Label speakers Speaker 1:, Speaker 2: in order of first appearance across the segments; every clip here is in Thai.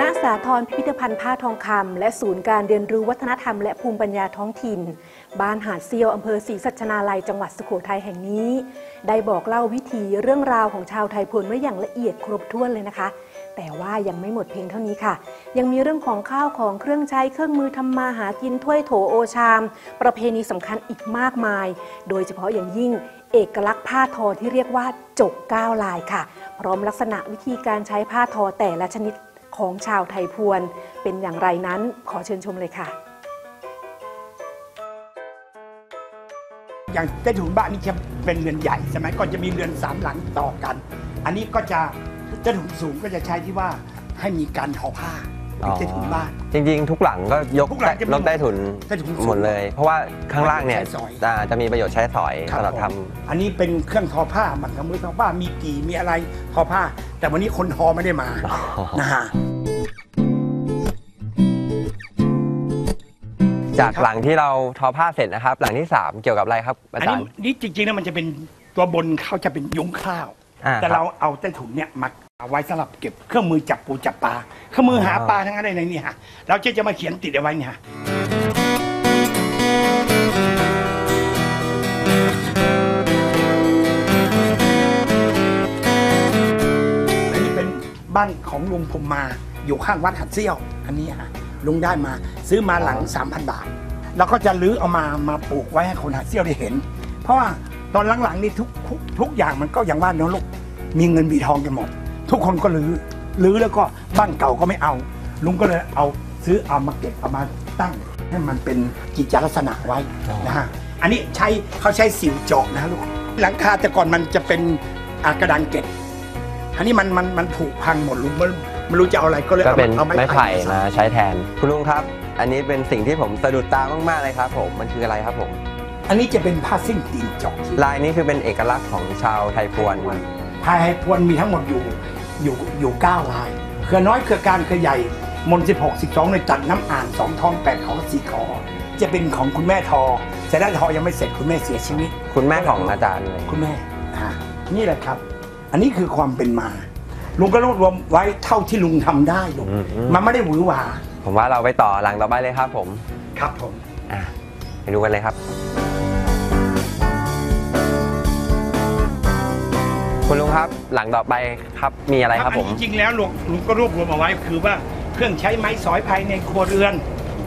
Speaker 1: ณสาทรพิพิธภัณฑ์ผ้าทองคำและศูนย์การเรียนรู้วัฒนธรรมและภูมิปัญญาท้องถิ่น บ้านหาดเซียวอำเภอศรีสัชนาลัยจังหวัดสุโขทัยแห่งนี้ ได้บอกเล่าวิถีเรื่องราวของชาวไทยพวนไว้อย่างละเอียดครบถ้วนเลยนะคะ แต่ว่ายังไม่หมดเพียงเท่านี้ค่ะ ยังมีเรื่องของข้าวของเครื่องใช้เครื่องมือทำมาหากินถ้วยโถโอชาม ประเพณีสำคัญอีกมากมาย โดยเฉพาะอย่างยิ่ง เอกลักษณ์ผ้าทอที่เรียกว่าจกเก้าลายค่ะ พร้อมลักษณะวิธีการใช้ผ้าทอแต่ละชนิดของชาวไทยพวน เป็นอย่างไรนั้นขอเชิญชมเลยค่ะ
Speaker 2: อย่างใต้ถุนบ้านนี่จะเป็นเรือนใหญ่สมัยก่อนจะมีเรือนสามหลังต่อกัน อันนี้ก็จะใต้ถุนสูงก็จะใช้ที่ว่าให้มีการทอผ้า เป็นใต้ถุนบ้าน
Speaker 3: จริงๆ ทุกหลังก็ยก
Speaker 2: ทุกหลังจะมี
Speaker 3: ลกใต้ถุน
Speaker 2: ใต้ถุนสูง
Speaker 3: หมดเลย เพราะว่าข้างล่างเนี่ย
Speaker 2: ใช้สอย
Speaker 3: จะจะมีประโยชน์ใช้สอย
Speaker 2: ครับ
Speaker 3: สำหรับ
Speaker 2: ผม
Speaker 3: ท
Speaker 2: อันนี้เป็นเครื่องทอผ้ามันกับมือทอผ้ามีกี่มีอะไรทอผ้า แต่วันนี้คนทอไม่ได้มาำนะฮะ
Speaker 3: จากหลังที่เราทอผ้าเสร็จนะครับ หลังที่ 3 เกี่ยวกับอะไรครับอา
Speaker 2: อัน
Speaker 3: จาร
Speaker 2: นี้
Speaker 3: ย์
Speaker 2: นี่จริงๆแล้วมันจะเป็นตัวบนเขาจะเป็นยุ้งข้าว
Speaker 3: อ่า
Speaker 2: แต่
Speaker 3: ค
Speaker 2: เรา
Speaker 3: บ
Speaker 2: เอาใต้ถุนเนี่ยมา เอาไว้สำหรับเก็บเครื่องมือจับปูจับปลาเครื่องมือหา
Speaker 3: อ๋อ
Speaker 2: ปลาทั้งนั้นเลยในนี่ฮะเราจะจะมาเขียนติดเอาไว้เนี่ยฮะอันนี้เป็นบ้านของลุงผมมาอยู่ข้างวัดหัดเซี่ยว อันนี้ฮะลุงได้มาซื้อมาหลัง 3,000 บาท แล้วก็จะลื้อเอามามาปลูกไว้ให้คนหัดเซี่ยวได้เห็น เพราะว่าตอนหลังๆนี่ทุกทุกทุกอย่างมันก็อย่างว่าเน้องลูกมีเงินมีทองกันหมด ทุกคนก็ลื้อลื้อแล้วก็บ้านเก่าก็ไม่เอา ลุงก็เลยเอาซื้อเอามาเก็บเอามาตั้ง ให้มันเป็นกิจลักษณะไว้นะฮะอันนี้ใช้เขาใช้สิวเจาะนะลูกหลังคาแต่ก่อนมันจะเป็นอากระดานเกล็ดอันนี้มันมันมันผุพังหมดลุงไม่ไม่รู้จะเอาอะไรก็เลย
Speaker 3: ก็
Speaker 2: เอา
Speaker 3: เป็น
Speaker 2: เอา
Speaker 3: ไม้ไผ่
Speaker 2: มา
Speaker 3: มาใช้แทนคุณลุงครับ อันนี้เป็นสิ่งที่ผมสะดุดตามากๆเลยครับ ผมมันคืออะไรครับผม
Speaker 2: อันนี้จะเป็นผ้าสิ้นตีนเจาะ
Speaker 3: ลายนี้คือเป็นเอกลักษณ์ของชาวไทยพวน
Speaker 2: พายพวนมีทั้งหมดอยู่ อยู่อยู่เก้าลายเครือน้อยเครือการเครือใหญ่มนสิบหกสิบสองในจัดน้ำอ่างสองทองแปดขอสี่ขอจะเป็นของคุณแม่ทอแต่ได้ทอยังไม่เสร็จคุณแม่เสียชีวิต
Speaker 3: คุณแม่ของอาจารย์เลย
Speaker 2: คุณแม่อ่านี่แหละครับ อันนี้คือความเป็นมา ลุงก็รวบรวมไว้เท่าที่ลุงทำได้ลุง
Speaker 3: อืมอืม
Speaker 2: มันไม่ได้หวือหวา
Speaker 3: ผมว่าเราไปต่อหลังต่อไปเลยครับผม
Speaker 2: ครับผม
Speaker 3: อะไปดูกันเลยครับ คุณลุงครับหลังต่อไปครับมีอะไรครับผม
Speaker 2: จริงๆแล้วลุงลุงก็รวบรวมเอาไว้คือว่าเครื่องใช้ไม้สอยภายในครัวเรือน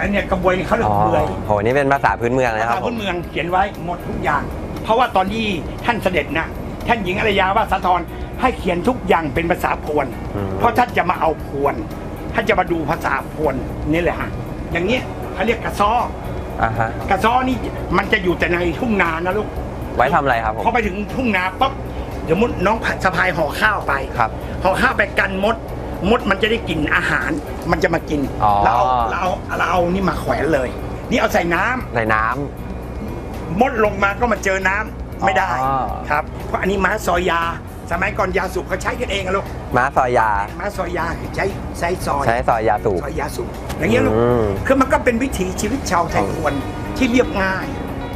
Speaker 2: อันเนี้ยกระบวยเขาเรีย
Speaker 3: อ๋
Speaker 2: ก
Speaker 3: อ
Speaker 2: เบื่อย
Speaker 3: โหนี่เป็นภาษาพื้นเมืองนะ
Speaker 2: ภา
Speaker 3: ครั
Speaker 2: ษา
Speaker 3: บผ
Speaker 2: พื้
Speaker 3: ม
Speaker 2: นเมืองเขียนไว้หมดทุกอย่าง เพราะว่าตอนที่ท่านเสด็จนะท่านหญิงอารยาว่าสะทรให้เขียนทุกอย่างเป็นภาษาพวน
Speaker 3: อืม
Speaker 2: เพราะท่านจะมาเอาพวนท่านจะมาดูภาษาพวนนี่แหละฮะอย่างเงี้ยเขาเรียกกระซ้อ
Speaker 3: อ่าฮะ
Speaker 2: กระซ้อนี่มันจะอยู่แต่ในทุ่งนานะลูก
Speaker 3: ไว้ทำอะไรครับผม
Speaker 2: พอไปถึงทุ่งนาปั๊บ เดี๋ยวมุดน้องสะพายห่อข้าวไป
Speaker 3: ครับ
Speaker 2: ห่อข้าวไปกันมด มดมันจะได้กินอาหาร มันจะมากิน
Speaker 3: อ๋อ
Speaker 2: เราเอาเราเอาเราเอานี่มาแขวนเลย นี่เอาใส่น้ำ
Speaker 3: ในน้ำ
Speaker 2: มดลงมาก็มาเจอน้ำไม่ได้
Speaker 3: อ๋อ
Speaker 2: ครับ เพราะอันนี้ม้าซอยยา สมัยก่อนยาสูบเขาใช้กันเองอะลูก
Speaker 3: ม้าซอยยา
Speaker 2: ม้าซอยยาคือใช้ใช้ซอย
Speaker 3: ใช้ซอยยาสูบ
Speaker 2: ซอยยาสูบอย่างเงี้ยลูก
Speaker 3: อืม
Speaker 2: คือมันก็เป็นวิถีชีวิตชาวไทยพวนที่เรียบง่าย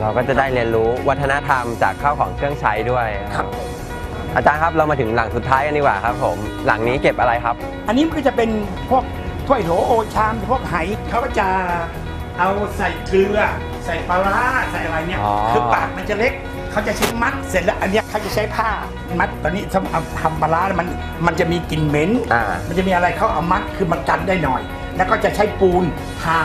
Speaker 3: เราก็จะได้เรียนรู้วัฒนธรรมจากข้าวของเครื่องใช้ด้วย
Speaker 2: ครับ
Speaker 3: อาจารย์ครับเรามาถึงหลังสุดท้ายกันดีกว่าครับผมหลังนี้เก็บอะไรครับ
Speaker 2: อันนี้มันก็จะเป็นพวกถ้วยโถโอชามพวกไหเขาก็จะเอาใส่เกลือ ใส่ปลาร้าใส่อะไรเนี่ย
Speaker 3: อ๋อ
Speaker 2: คือปากมันจะเล็กเขาจะใช้มัดเสร็จแล้วอันเนี้ยเขาจะใช้ผ้ามัดตอนนี้ทำเอาทำปลาร้ามันมันจะมีกลิ่นเหม็น
Speaker 3: อ่า
Speaker 2: มันจะมีอะไรเขาเอามัดคือมันกันได้หน่อย แล้วก็จะใช้ปูนทา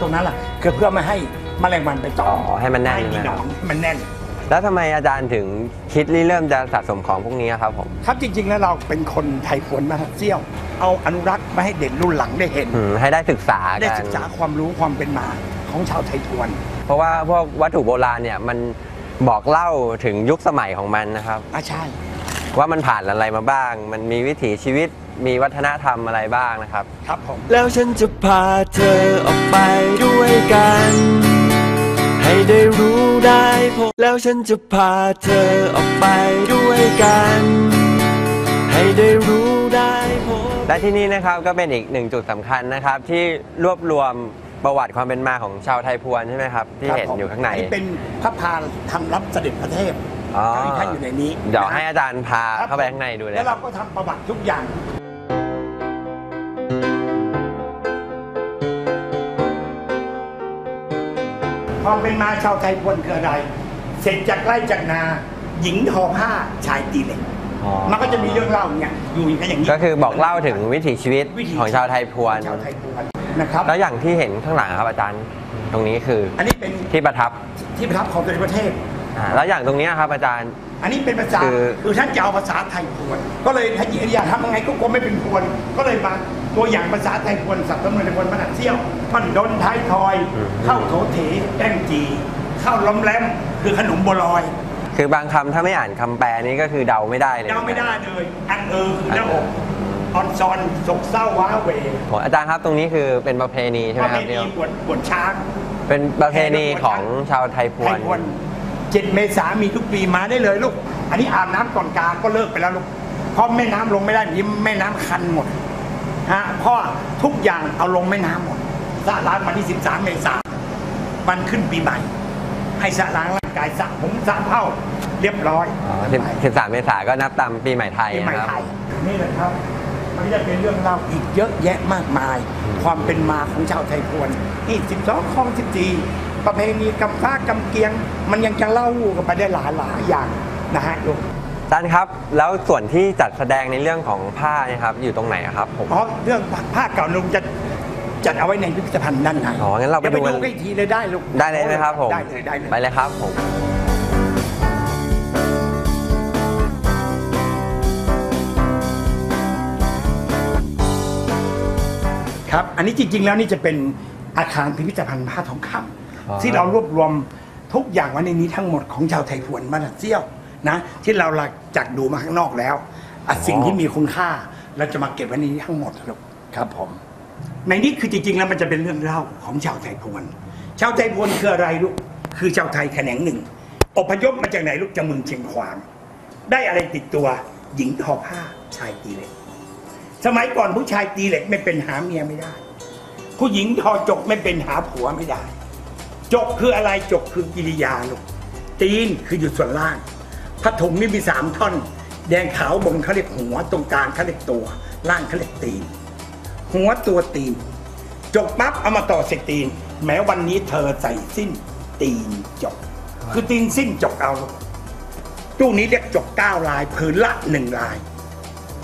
Speaker 2: ตรงนั้นแหละคือเพื่อไม่ให้แมลงวันไปตอ
Speaker 3: อ๋
Speaker 2: ม
Speaker 3: อให้มันแน่น
Speaker 2: ให้มี
Speaker 3: นะ
Speaker 2: หนอนให้มันแน่น
Speaker 3: แล้วทำไมอาจารย์ถึงคิดริเริ่มจะสะสมของพวกนี้ครับผม
Speaker 2: ครับจริง ๆ แล้วเราเป็นคนไทยพวนมาเซี่ยว เอาอนุรักษ์มาให้เด็กรุ่นหลังได้เห็น
Speaker 3: อืมให้ได้ศึกษา
Speaker 2: ได้
Speaker 3: กัน
Speaker 2: ศึกษาความรู้ความเป็นมาของชาวไทยพวน
Speaker 3: เพราะว่าพวกวัตถุโบราณเนี่ยมันบอกเล่าถึงยุคสมัยของมันนะครับ
Speaker 2: อะใช่
Speaker 3: ว่ามันผ่านอะไรมาบ้าง มันมีวิถีชีวิต มีวัฒนธรรมอะไรบ้างนะครับ
Speaker 2: ครับผม
Speaker 4: แล้วฉันจะพาเธอออกไปด้วยกัน ให้ได้รู้ได้พบแล้วฉันจะพาเธอออกไปด้วยกัน ให้ได้รู้ได้พบ
Speaker 3: และที่นี่นะครับก็เป็นอีกหนึ่งจุดสำคัญนะครับ ที่รวบรวมประวัติความเป็นมาของชาวไทยพวนใช่ไหมครับ ที่
Speaker 2: ครับ
Speaker 3: เห็น
Speaker 2: ผม
Speaker 3: อยู่ข้างใน
Speaker 2: นี่เป็นพระพานทำรับเสด็จพระเทพ
Speaker 3: อ๋อ
Speaker 2: ท่านอยู่ในนี้
Speaker 3: เดี๋ยวให้อาจารย์พา
Speaker 2: ครับ
Speaker 3: เข้าไปข้างในดูเลย
Speaker 2: แล้ว
Speaker 3: ค
Speaker 2: เรา
Speaker 3: รับ
Speaker 2: ก็ทำประวัติทุกอย่าง ความเป็นมาชาวไทยพวนคืออะไร เสร็จจากไร่จากนา หญิงทอผ้าชายตีเหล็ก
Speaker 3: อ๋อ
Speaker 2: มันก็จะมีเรื่องเล่าอย่างเงี้ยอยู่อย่างอย่างนี้
Speaker 3: ก็คือบอกเล่าถึงวิถีชีวิต
Speaker 2: วิถี
Speaker 3: ของชาวไทยพวน
Speaker 2: ชาวไทยพวนนะครับ
Speaker 3: แล้วอย่างที่เห็นข้างหลังครับอาจารย์ ตรงนี้คือ
Speaker 2: อันนี้เป็น
Speaker 3: ที่ประทับ
Speaker 2: ที่ประทับของตัวประเทศ
Speaker 3: อ่าแล้วอย่างตรงเนี้ยครับอาจารย์
Speaker 2: อันนี้เป็นภาษา
Speaker 3: คือ
Speaker 2: คือท่านจะเอาภาษาไทยพวน ก็เลยถ้าอยากทำยังไงก็กลัวไม่เป็นพวน ก็เลยมา ตัวอย่างภาษาไทยพวนสับสำนวนในพวนมนัดเซี่ยวท่อนดนท้ายทอย เข้าโถเถแป้งจี เข้าล้อมแรมคือขนมบัวลอย
Speaker 3: คือบางคำถ้าไม่อ่านคำแปลนี่ก็คือเดาไม่ได้เลย
Speaker 2: เดาไม่ได้เลย อันเออคือหน้าอกออนซอนศกเศร้าว้าเหว
Speaker 3: โหอาจารย์ครับตรงนี้คือเป็นประเพณีใช่ไหม
Speaker 2: ว่า
Speaker 3: ครั
Speaker 2: ไม่
Speaker 3: บ
Speaker 2: มี
Speaker 3: เดียว
Speaker 2: ปวดปวดช้าง
Speaker 3: เป็นประเพณีของชาวไทยพว
Speaker 2: ไท
Speaker 3: น
Speaker 2: ยพวนเจ็ดเมษามีทุกปีมาได้เลยลูก อันนี้อาบน้ำก่อนกาก็เลิกไปแล้วลูกเพราะแม่น้ำลงไม่ได้ยิ้มแม่น้ำคันหมด ฮะเพราะทุกอย่างเอาลงแม่น้ำหมดสระล้างวันที่ 13 เมษาวันขึ้นปีใหม่ ให้สระล้างร่างกายสระผมสระเผ้าเรียบร้อย
Speaker 3: อ๋อ10 13เมษาก็นับตามปีใหม่ไทย
Speaker 2: ปีใหม่
Speaker 3: นะครับ
Speaker 2: ไทยนี่แหละครับ มันก็จะเป็นเรื่องเล่าอีกเยอะแยะมากมาย ความเป็นมาของชาวไทยพวนนี่12คลอง14ประเพณีกำฟ้ากำเกียง มันยังจะเล่ากันไปได้หลายหลายๆอย่างนะฮะลูก
Speaker 3: อาจารย์ครับ แล้วส่วนที่จัดแสดงในเรื่องของผ้าเนี่ยครับ อยู่ตรงไหนอะครับผม
Speaker 2: เพราะเรื่องผ้าเก่าลุงจะจัดเอาไว้ในพิพิธภัณฑ์ด้านใน
Speaker 3: อ๋องั้นเราไป
Speaker 2: ดี๋ยว
Speaker 3: ดูกัน
Speaker 2: ดูกันอีกทีเลยได้ลูก
Speaker 3: ได้เลยไหมครับผม
Speaker 2: ได้เลยได้เลย
Speaker 3: ไปเลยครับผม
Speaker 2: ครับ อันนี้จริง ๆ แล้วนี่จะเป็นอาคารพิพิธภัณฑ์ผ้าทองคำ
Speaker 3: อ๋อ
Speaker 2: ที่เรารวบรวมทุกอย่างไว้ในนี้ทั้งหมดของชาวไทยพวนบ้านเซี่ยว นะที่เราหลักจากดูมาข้างนอกแล้วอะสิ่งที่มีคุณค่าเราจะมาเก็บไว้ในนี้ทั้งหมดครับครับผม ในนี้คือจริงๆ แล้วมันจะเป็นเรื่องเล่าของชาวไทยพวนชาวไทยพวนคืออะไรลูกคือชาวไทยแขนงหนึ่งอพยพมาจากไหนลูกจากเมืองเชียงขวาง ได้อะไรติดตัวหญิงทอผ้าชายตีเหล็ก สมัยก่อนผู้ชายตีเหล็กไม่เป็นหาเมียไม่ได้ ผู้หญิงทอจกไม่เป็นหาผัวไม่ได้ จกคืออะไรจกคือกิริยาลูกตีนคืออยู่ส่วนล่าง ผ้าถุงนี่มีสามท่อน แดงขาวบนเขาเรียกหัวตรงกลางเขาเรียกตัว ล่างเขาเรียกตีน หัวตัวตีนจกปั๊บเอามาต่อใส่ตีน แม้วันนี้เธอใส่สิ้นตีนจกคือตีนสิ้นจกเอาตู้นี้เรียกจกเก้าลายผืนละหนึ่งลาย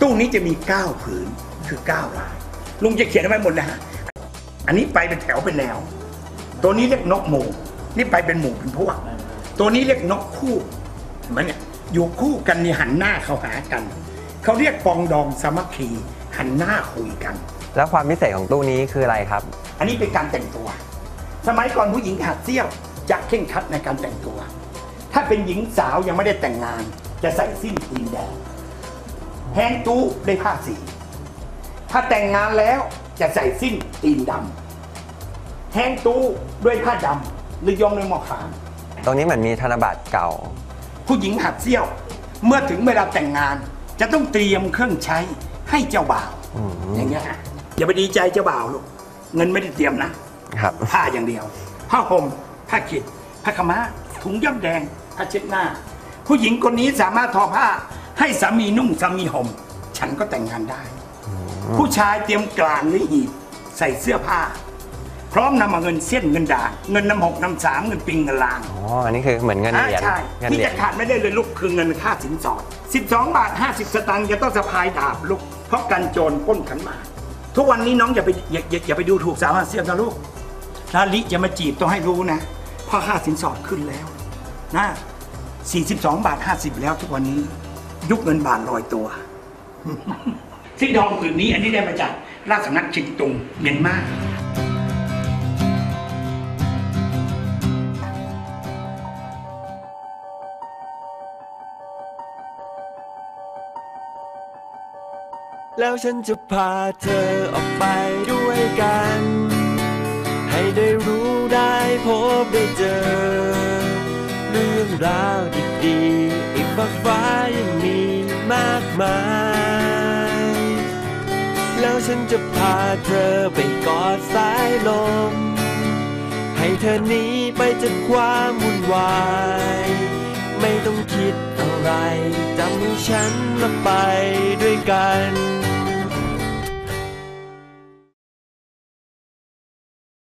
Speaker 2: ตู้นี้จะมีเก้าผืนคือเก้าลาย ลุงจะเขียนอาไว้หมดนะฮะอันนี้ไปเป็นแถวเป็นแนว ตัวนี้เรียกนกหมูนี่ไปเป็นหมู่เป็นพวก ตัวนี้เรียกนกคู่ เห็นไหมเนี่ยอยู่คู่กันนี่หันหน้าเข้าหากัน เขาเรียกปองดองสามัคคีหันหน้าคุยกัน
Speaker 3: แล้วความพิเศษของตู้นี้คืออะไรครับ
Speaker 2: อันนี้เป็นการแต่งตัว สมัยก่อนผู้หญิงขาดเสี้ยวจะเข่งครัดในการแต่งตัว ถ้าเป็นหญิงสาวยังไม่ได้แต่งงาน จะใส่สิ้นตีนแดงแฮงตู้ได้ผ้าสี ถ้าแต่งงานแล้วจะใส่สิ้นตีนดำแฮงตู้ด้วยผ้าดำหรือยองด้วยหมอขาม
Speaker 3: ตรงนี้เหมือนมีธนบัตรเก่า
Speaker 2: ผู้หญิงหัดเสี้ยว เมื่อถึงเวลาแต่งงาน จะต้องเตรียมเครื่องใช้ให้เจ้าบ่าว
Speaker 3: อืม
Speaker 2: อย่างเงี้ยฮะอย่าไปดีใจเจ้าบ่าวลูกเงินไม่ได้เตรียมนะ
Speaker 3: ครับ
Speaker 2: ผ้าอย่างเดียวผ้าห่มผ้าขิดผ้าขาวม้าถุงย่ำแดงผ้าเช็ดหน้า ผู้หญิงคนนี้สามารถทอผ้าให้สามีนุ่งสามีห่มฉันก็แต่งงานได้ ผู้ชายเตรียมกลางหรือหีบใส่เสื้อผ้าพ ร้อมนำมาเงินเส้นเงินด่างเงินน้ำหกน้ำสามเงินปิงเงินลาง
Speaker 3: อ๋ออันนี้คือเหมือนเงินเหรียญ
Speaker 2: อ่าใช่
Speaker 3: เงิน
Speaker 2: ที่
Speaker 3: เหรีย
Speaker 2: จะ
Speaker 3: ญ
Speaker 2: ขาดไม่ได้เลยลูกคือเงินค่าสินสอด 12 บาท 50 สตางค์จะต้องสะพายดาบลูกเพราะกันโจรปล้นขันหมากทุกวันนี้น้องอย่าไปอย่าอย่าอย่าไปดูถูกสาวอาเซียนนะลูกถ้าลิจะมาจีบต้องให้รู้นะเพราะค่าสินสอดขึ้นแล้วนะ42 บาท 50 แล้วทุกวันนี้ ยุคเงินบาทลอยตัว ซึ่งทองผืนนี้อันนี้ได้มาจากราชสำนักเชิงตุงเมียนมา
Speaker 4: แล้วฉันจะพาเธอออกไปด้วยกัน ให้ได้รู้ได้พบได้เจอ เรื่องราวดีๆอีกมากฟ้ายังมีมากมาย แล้วฉันจะพาเธอไปกอดสายลม ให้เธอหนีไปจากความวุ่นวาย ไม่ต้องคิดอะไรจำฉันและไปด้วยกัน